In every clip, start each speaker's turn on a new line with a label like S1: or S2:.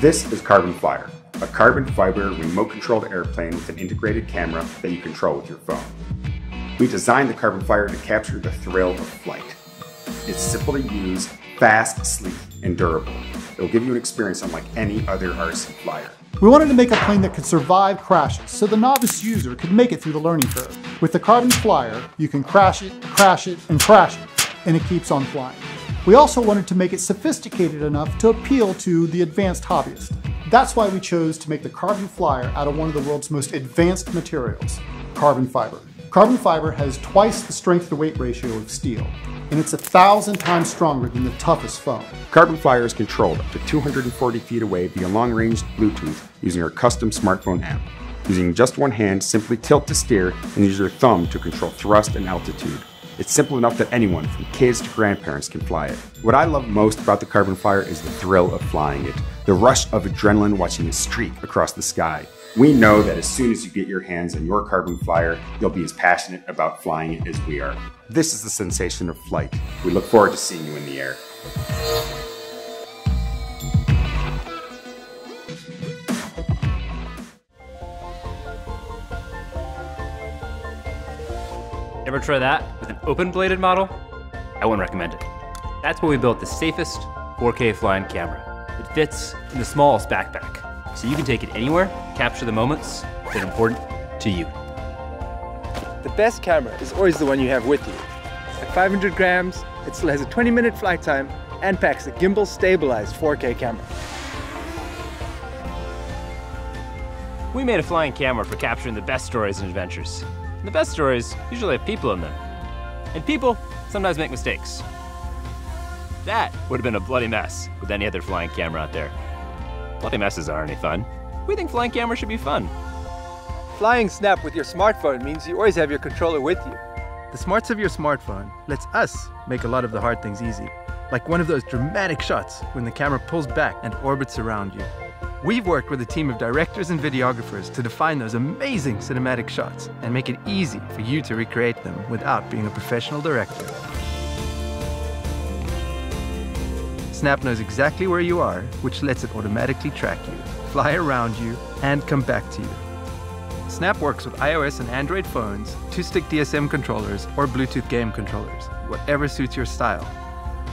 S1: This is Carbon Flyer, a carbon fiber remote controlled airplane with an integrated camera that you control with your phone. We designed the Carbon Flyer to capture the thrill of flight. It's simple to use, fast, sleek, and durable. It will give you an experience unlike any other RC Flyer.
S2: We wanted to make a plane that could survive crashes so the novice user could make it through the learning curve. With the Carbon Flyer, you can crash it, crash it, and crash it, and it keeps on flying. We also wanted to make it sophisticated enough to appeal to the advanced hobbyist. That's why we chose to make the Carbon Flyer out of one of the world's most advanced materials, carbon fiber. Carbon fiber has twice the strength to weight ratio of steel, and it's a thousand times stronger than the toughest foam.
S1: Carbon Flyer is controlled up to 240 feet away via long-range Bluetooth using our custom smartphone app. Using just one hand, simply tilt to steer and use your thumb to control thrust and altitude. It's simple enough that anyone, from kids to grandparents, can fly it. What I love most about the Carbon Flyer is the thrill of flying it, the rush of adrenaline watching it streak across the sky. We know that as soon as you get your hands on your Carbon Flyer, you'll be as passionate about flying it as we are. This is the sensation of flight. We look forward to seeing you in the air.
S3: Ever try that with an open bladed model? I wouldn't recommend it. That's why we built the safest 4K flying camera. It fits in the smallest backpack, so you can take it anywhere, capture the moments that are important to you.
S4: The best camera is always the one you have with you. At 500 grams, it still has a 20 minute flight time and packs a gimbal stabilized 4K camera.
S3: We made a flying camera for capturing the best stories and adventures. And the best stories usually have people in them. And people sometimes make mistakes. That would have been a bloody mess with any other flying camera out there. Bloody messes aren't any fun. We think flying cameras should be fun.
S4: Flying Snap with your smartphone means you always have your controller with you. The smarts of your smartphone lets us make a lot of the hard things easy. Like one of those dramatic shots when the camera pulls back and orbits around you. We've worked with a team of directors and videographers to define those amazing cinematic shots and make it easy for you to recreate them without being a professional director. Snap knows exactly where you are, which lets it automatically track you, fly around you, and come back to you. Snap works with iOS and Android phones, two-stick DSM controllers, or Bluetooth game controllers, whatever suits your style.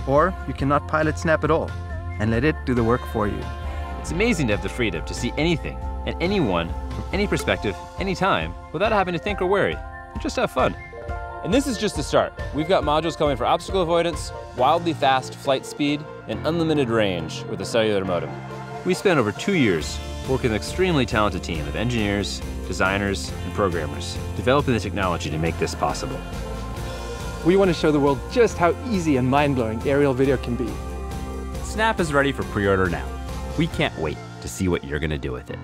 S4: Or you cannot pilot Snap at all and let it do the work for you.
S3: It's amazing to have the freedom to see anything and anyone from any perspective, anytime, without having to think or worry. And just have fun. And this is just the start. We've got modules coming for obstacle avoidance, wildly fast flight speed, and unlimited range with a cellular modem. We spent over two years working with an extremely talented team of engineers, designers, and programmers, developing the technology to make this possible.
S4: We want to show the world just how easy and mind-blowing aerial video can be.
S3: Snap is ready for pre-order now. We can't wait to see what you're gonna do with it.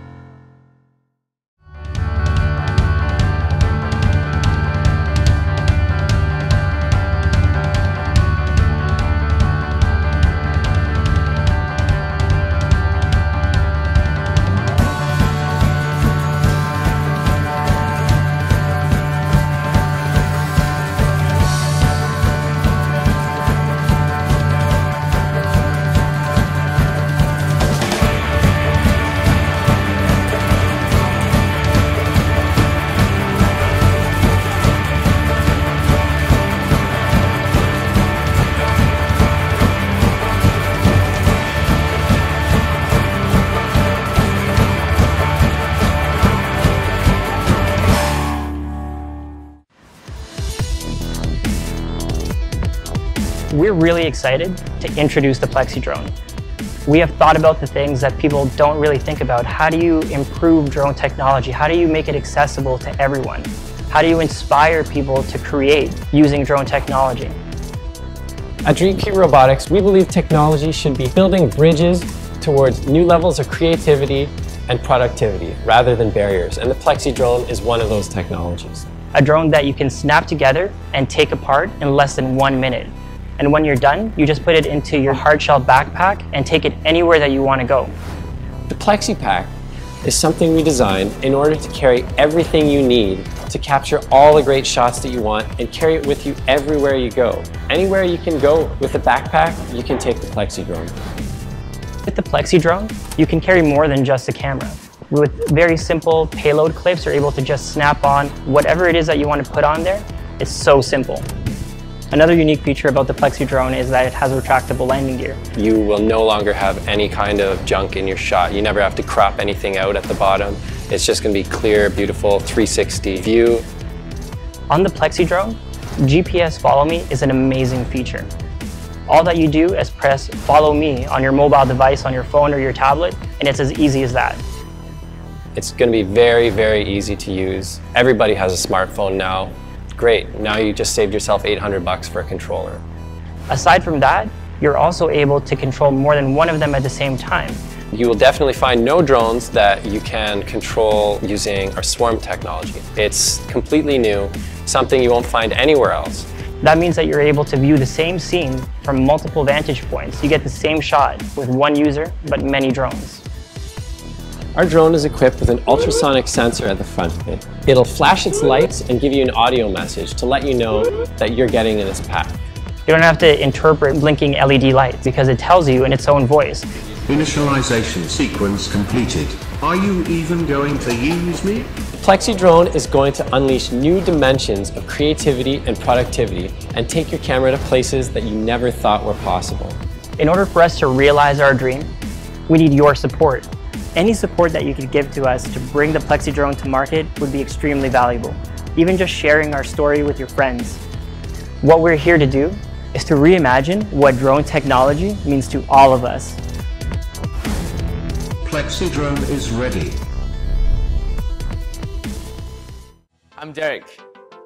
S5: We're really excited to introduce the Plexi drone. We have thought about the things that people don't really think about. How do you improve drone technology? How do you make it accessible to everyone? How do you inspire people to create using drone technology?
S6: At DreamQii Robotics, we believe technology should be building bridges towards new levels of creativity and productivity rather than barriers, and the Plexi drone is one of those technologies.
S5: A drone that you can snap together and take apart in less than one minute. And when you're done, you just put it into your hardshell backpack and take it anywhere that you want to go.
S6: The Plexi Pack is something we designed in order to carry everything you need to capture all the great shots that you want and carry it with you everywhere you go. Anywhere you can go with a backpack, you can take the Plexi drone.
S5: With the Plexi drone, you can carry more than just a camera. With very simple payload clips, you're able to just snap on whatever it is that you want to put on there. It's so simple. Another unique feature about the Plexi drone is that it has retractable landing gear.
S6: You will no longer have any kind of junk in your shot. You never have to crop anything out at the bottom. It's just going to be clear, beautiful 360 view.
S5: On the Plexi drone, GPS Follow Me is an amazing feature. All that you do is press Follow Me on your mobile device, on your phone or your tablet, and it's as easy as that.
S6: It's going to be very, very easy to use. Everybody has a smartphone now. Great, now you just saved yourself 800 bucks for a controller.
S5: Aside from that, you're also able to control more than one of them at the same time.
S6: You will definitely find no drones that you can control using our swarm technology. It's completely new, something you won't find anywhere else.
S5: That means that you're able to view the same scene from multiple vantage points. You get the same shot with one user, but many drones.
S6: Our drone is equipped with an ultrasonic sensor at the front of it. It'll flash its lights and give you an audio message to let you know that you're getting in its path.
S5: You don't have to interpret blinking LED lights because it tells you in its own voice.
S7: Initialization sequence completed. Are you even going to use me?
S6: Plexi Drone is going to unleash new dimensions of creativity and productivity and take your camera to places that you never thought were possible.
S5: In order for us to realize our dream, we need your support. Any support that you could give to us to bring the Plexi drone to market would be extremely valuable. Even just sharing our story with your friends. What we're here to do is to reimagine what drone technology means to all of us.
S7: Plexi drone is ready.
S8: I'm Derek.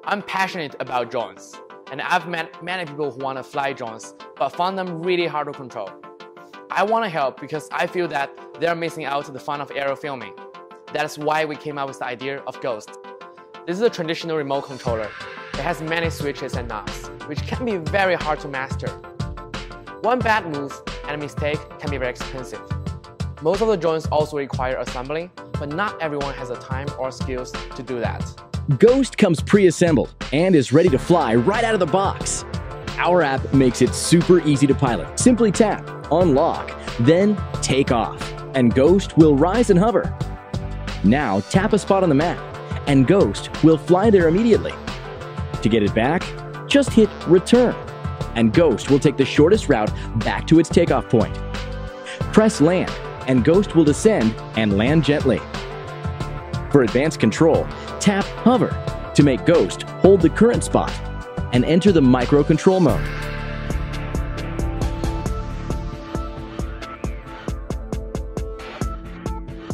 S8: I'm passionate about drones, and I've met many people who want to fly drones, but found them really hard to control. I want to help because I feel that they're missing out the fun of aerial filming. That's why we came up with the idea of Ghost. This is a traditional remote controller. It has many switches and knobs, which can be very hard to master. One bad move and a mistake can be very expensive. Most of the joints also require assembly, but not everyone has the time or skills to do that.
S9: Ghost comes pre-assembled and is ready to fly right out of the box. Our app makes it super easy to pilot. Simply tap, unlock, then take off, and Ghost will rise and hover. Now tap a spot on the map, and Ghost will fly there immediately. To get it back, just hit return, and Ghost will take the shortest route back to its takeoff point. Press land, and Ghost will descend and land gently. For advanced control, tap hover to make Ghost hold the current spot and enter the micro control mode.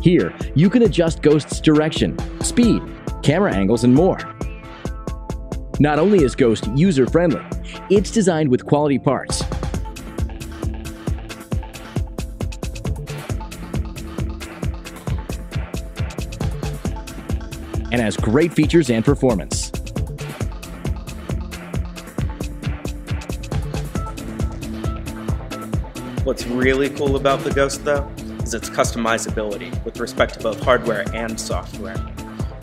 S9: Here, you can adjust Ghost's direction, speed, camera angles, and more. Not only is Ghost user-friendly, it's designed with quality parts. And has great features and performance.
S10: What's really cool about the Ghost, though, is its customizability with respect to both hardware and software.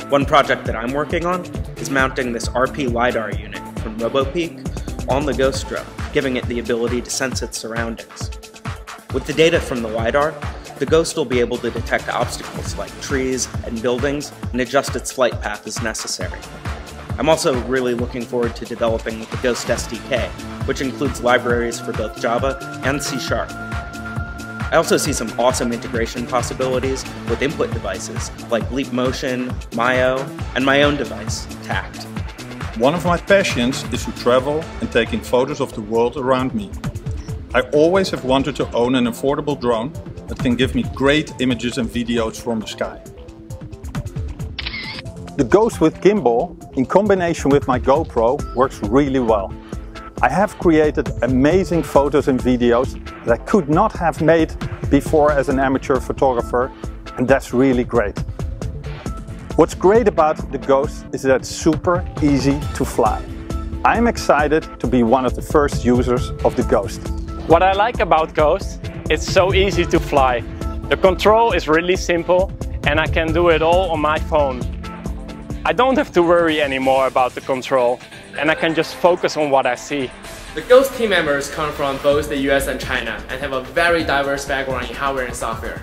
S10: One project that I'm working on is mounting this RP LiDAR unit from RoboPeak on the Ghost drone, giving it the ability to sense its surroundings. With the data from the LiDAR, the Ghost will be able to detect obstacles like trees and buildings and adjust its flight path as necessary. I'm also really looking forward to developing the Ghost SDK, which includes libraries for both Java and C Sharp. I also see some awesome integration possibilities with input devices like Leap Motion, Myo, and my own device, Tact.
S11: One of my passions is to travel and taking photos of the world around me. I always have wanted to own an affordable drone that can give me great images and videos from the sky. The Ghost with gimbal, in combination with my GoPro, works really well. I have created amazing photos and videos that I could not have made before as an amateur photographer, and that's really great. What's great about the Ghost is that it's super easy to fly. I'm excited to be one of the first users of the Ghost.
S12: What I like about Ghost, it's so easy to fly. The control is really simple and I can do it all on my phone. I don't have to worry anymore about the control, and I can just focus on what I see.
S8: The Ghost team members come from both the US and China and have a very diverse background in hardware and software.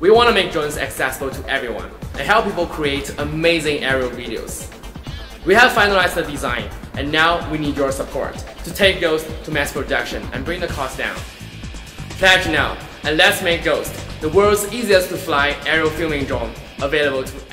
S8: We want to make drones accessible to everyone and help people create amazing aerial videos. We have finalized the design, and now we need your support to take Ghost to mass production and bring the cost down. Pledge now, and let's make Ghost the world's easiest to fly aerial filming drone available to